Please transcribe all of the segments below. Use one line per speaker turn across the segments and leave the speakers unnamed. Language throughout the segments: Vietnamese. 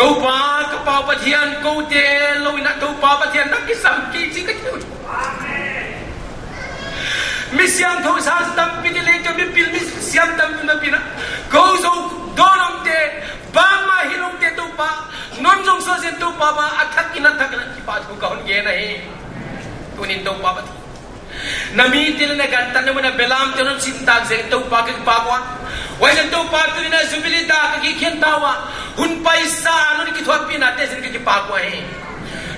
Kau pa ka pa pa jian kau te lo na kau pa pa jian nak kisam ki ji ka tu. Misian thau sa stam pi le to bi pil mis siam tam na pi na. Kau zo donong te ba ma hilong te tu pa non jong so sen tu pa ba athak ki na thak na ki pa ko kaun ge nahi. Tu ni tu pa pa thi. Nami til na gan tan mo na belam te no sin tak se tu pa ke pa wa. Wai na tu pa tu na zubili ta ki khen ta wa. Paisa anu ni kithot pi na te sin ki pa ko he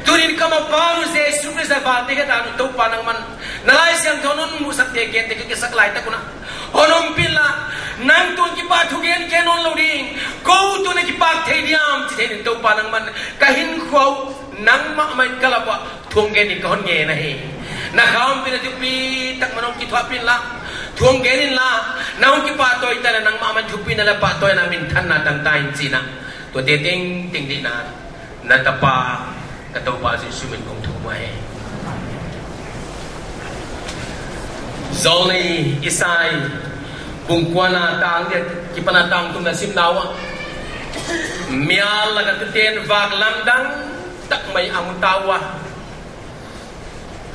turin kama paru se sumre sa ba te ta to pa nang man nalai siang thonon mu sak te gen te ki sak lai ta kuna onom pilla nang tu ki pa thu gen ke non lo ding ko tu ne ki pa the diam ti te to pa nang man ka hin khau nang ma mai kala pa thong gen ni kon nge na he na kham pi na tu pi tak manom ki thwa pin la thong gen la. Naung ki pa toy ta nang ma man thu pi na la pa na min than na tang ta in na to te ting ting di na na ta pa ka to pa si su min kong thu mày. zoli isai kung kwana tang de ki pana tang tum na sim nawa mial la ka ten vak lam dang tak mai amun tawa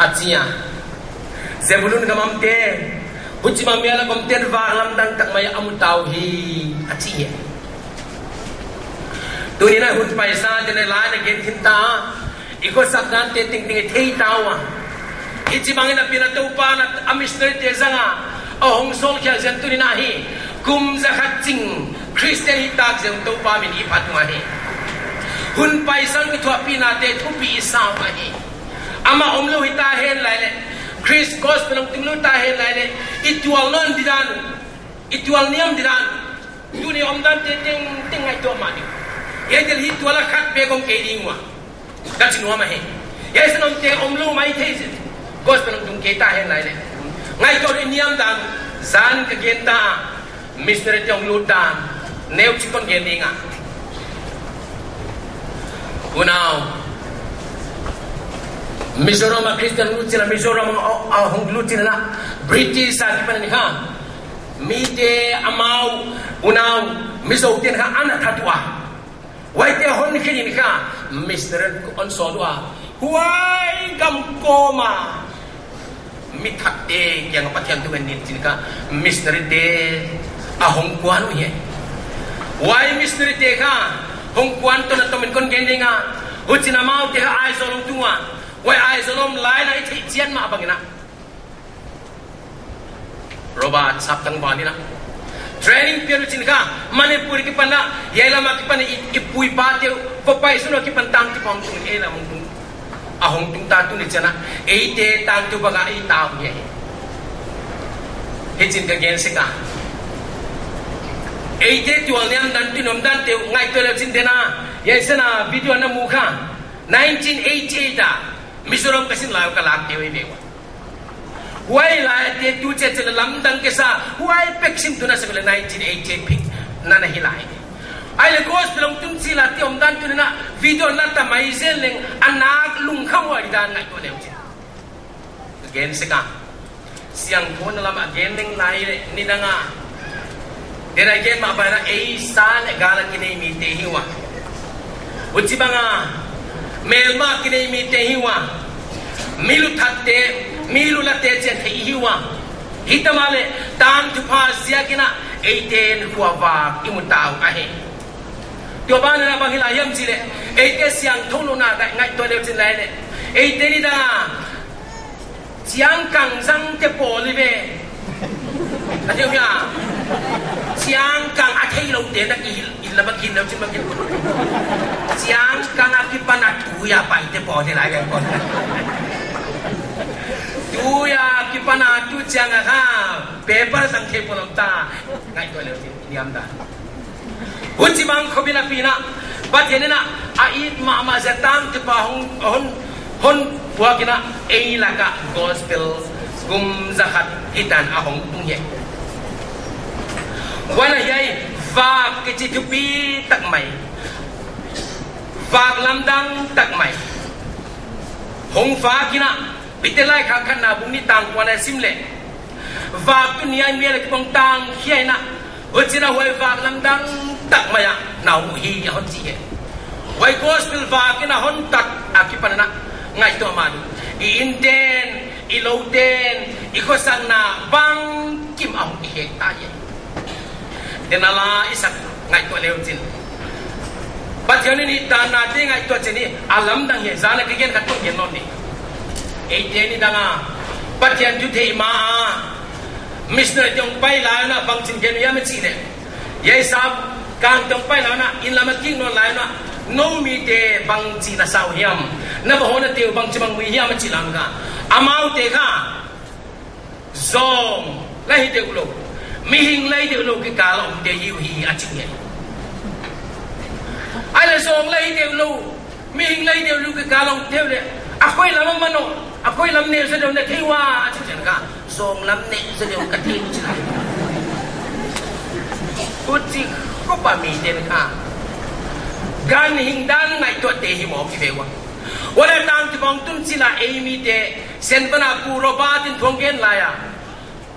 achia zebulun gamam te Puji mamiala kom ten vak lam dang tak mai am taw hi. Achia tuni na hun paisa jene la na gen thin ta. Iko sakdan te ting ting thei tawa ichi mangina pina to pa na amisner te zanga. A hong sol kya zen tuni na hi. Kum za khat ching. Christian hi tak zen to pa min hi patma hi. Hun paisa ki thwa pina te thu pi sa ma hi. Ama omlo hi ta hen lai le. Chris gospel ng tinglu ta hen lai le itual non didan itual niam didan tuni omdan te ting ting ai to ma ni ye del hi tuala khat be gom ke ding wa da chin wa ma he ye san om te om lu mai the sin gospel ng tung ke ta he lai le ngai to ni niam dan zan ka gen ta mistere te om lu dan neu chi kon gen dinga unao Mizoram a Kristen luti, la Mizoram a Hong Lutzi na lah. British sa kipan pan ha? Mi amau unau mizo ten ha anak tatua wai te hon ki ni ha? Mr. on so lua gam koma. Mithak yang pa thiam tu ben ni ka ha? Mr. de a Hong Kwan ye eh. wai Mr. de ka Hong kuan to na tomen kon gendinga ha? Hutsina mau teha aiso solong tunga wai ai so lai lai thi chian ma bangina robot sap tang ba ni na training period chin ka manipur ki na yela ma ki pana ipui pa te po pai suno ki pan tang ki pong tung ela mong tung ahong tung ta tu ni chana e te tang tu baga e ta ye he chin ka gen se ka e te tu al nyam dan tu nom dan te ngai to le chin de na ye se na video na mu kha 1988 da mizoram kasin layo ka lak te we be wa Huwai la te tu che che lam dang ke sa huwai pek sim tu na sa 1988 pik na na hilai ai le gos pelong tum chi la ti om dan tu na video na ta mai leng anak lung khang wa dan ngai to le chi again se ka. Siang ko na lam again leng lai le ni na nga. Dera again ma ba na ei sa le gala kinai mi te hiwa uchi banga melma kinai mi te hiwa milu thatte milu la te che thei hiwa hitamale tan thupa sia kina eiten huwa wa imutau ahe he tio ba na bang hila yam chile eite siang tholo na dai ngai to le chin lai le eite ni da chiang kang jang te po li ve na tio ya chiang kang a thei lo te da ki ินแล้วมากินแล้วจิ้มมากินเสียงกางอภิปนักอูยาไปเตปอได้หลายอย่างก่อนดูยาอภิปนักดูเจียงอะฮะเปเปอร์สังเกตุนอมตาง่ายตัวเลยที่นี่อันดาหุ่นจิมังขบินาฟีนะบัดเย็นนะอาอีดมามาเจตังกับหุ่นหุ่นหุ่นพวกนั้เอลักะกอสเปลกุมซะฮัดอิดันอาหงตุงเย่วันนี้ và cái chỉ cúp bi tặng mày. Và làm đăng tặng mày. Hong phá kia bị tên lại khang khăn là bung đi tang quan này sim lệ. Và cái nia mía là cái bông tang kia na ở trên là hoài và làm đăng tặng mày à nào hi nhà hot gì hết hoài gospel và kia na hon tặng à cái phần na ngay tôi mà đi inten iloten ikosang na bang kim ông ihe ta vậy ye denala isak ngai to leo tin bat yani ni ta na te ngai to cheni alam dang ye zana ke gen khatung gen non ni e te ni danga bat yan ju te ma missionary jong pai la na bang chin gen ya me chi le ye sab kang tong pai la na in lama king non la na no mi te bang chi na sao hiam na ba hona te bang chi bang mi hiam chi lam ga amau te ga zong la hi te ulo mi hing lai te ulo cái ka lo để yêu hi a chi ye ai là song lấy điều ulo mi hing lai te cái ki ka lo đấy, à a làm lam mà nó à khoi lam nè sẽ do ne thi wa a chi chen cả. Zong lam nè sẽ do cái thi chi này tôi chỉ có pa mi tiền cả. Gan hing dan ngay to để hi mo ki bewa wala tang ti bong tun sila amy te sen bana pu roba tin thong gen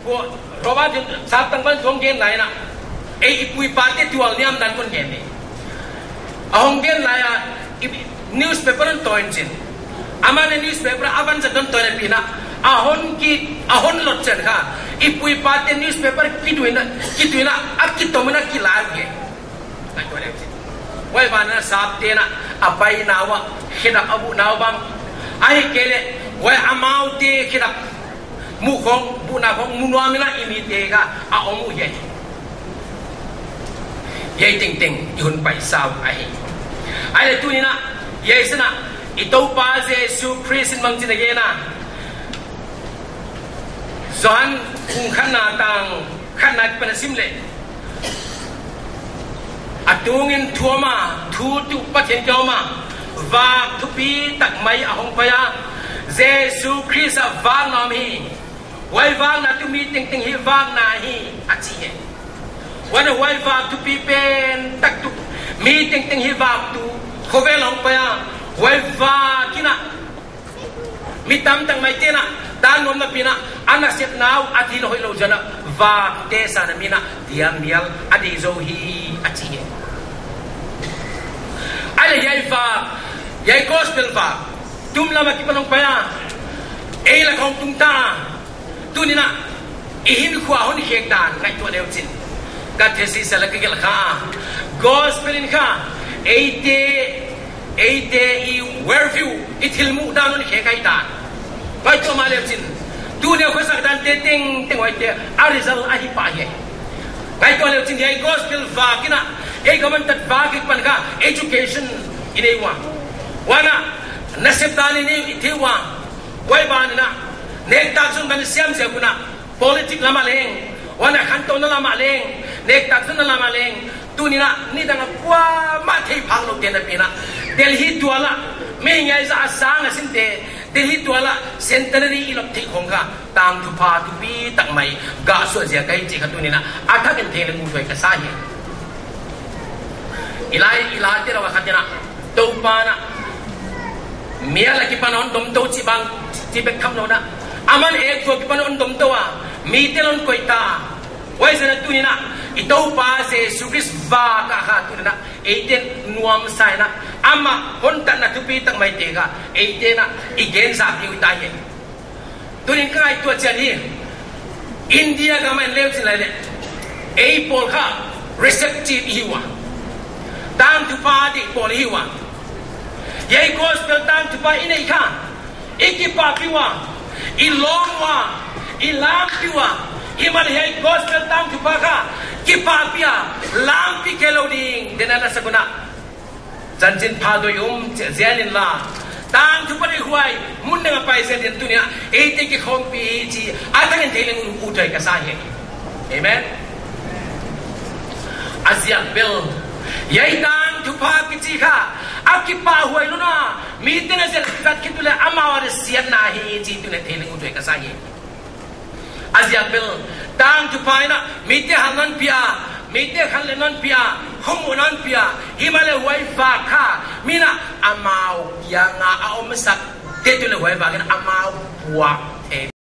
ko roba jun sap tang ban song gen lai na e ipui pa tual niam dan kon gen ni ahong gen lai a newspaper an toin jin amane newspaper aban sa don toin pina ahon ki ahon lot chen kha ipui pa newspaper ki duina ki duina akki tomana ki la ge ngai to le wai bana sap te na apai nawa khida abu nawa bang ai kele wai amau te khida mu kong bu na kong mu noa mina imi te ga a omu ye ye ting ting yun pai sao ai ai tu ni na ye sana ito pa je su Christ mang tin ye na zohan khan na tang khana pa sim le atungin thuama thu tu pathen joma va thu pi tak mai hồng pya, Jesus christ vang nam hi wai vang na tu mi ting ting hi vang na hi? Achi he. Wana wai va tu pi pen tak tu mi ting ting hi va tu. Khove long pa ya wai va kina mi tam tang mai tena dan nom na pina ana set nau athi lo hoi lo jana. Va te sa na mina diam mial adi zo hi achi he. Ala yai fa yai gospel fa tum lama ki panong paya ei la kong tung ta. Tu ni na ihin khwa hon khek dan ngai to leo chin ka the si gel kha gospel in kha e te e i where view mu dan on khek ai dan kai to ma leo chin tu ne ko sak dan te ting ting wai te arizal ahi pa ye ngai to leo chin yai gospel fa kina ei gaman tat bagi pan ka education inei wa wana nasib dani ni iti wa wai ban na nek sun ban siam se kuna politik lama leng. Wana kanto na lama leng. Nek tak sun na lama leng. Tu ni na ni dang kwa ma thei phang lo ten pina. Delhi tuala me ngai za asang asin te. Delhi tuala centenary ilop thei khong ka tang tu pa tu bi tak mai. Ga so je kai chi ka tu ni na atha ken thei le mu ka ye ilai ilate rawa khatina to pana mia laki panon dom to chi bang. Chi bek kham na aman ek fo ki panon dom to wa mi telon koita wai sana tunina ito pa se sukris va ka kha tunina eiten nuam sai na ama honta na tupi tak mai te ga eitena igen sa pi uta ye tunin kai to chani india ga man lew sin lai le ei pol kha receptive hiwa tang tu pa di pol hiwa yai gospel tang tu pa inei kha iki pa piwa Ilongwang, Ilampiwang, Imanhei Gospel Town Kupaka, Kipapia, Lampi Keloding, dan ada seguna. Janjin Pado Yum, Zianin La, Tang tu pada kuai, munding apa isi di dunia, ini ke kompi ini, ada yang telingu udah kasahe, amen. asia bel, yai tang tu pada kicika, aku pahuai luna, mite nasi kita kita na hi chi tu ne te lingu tue ka sa ye azia pel tang tu pai na mi te han nan pia mi te khan le nan pia hom nan pia hi ma le wai fa kha mi na amao ya nga a om sak te tu le wai ba ken amao buak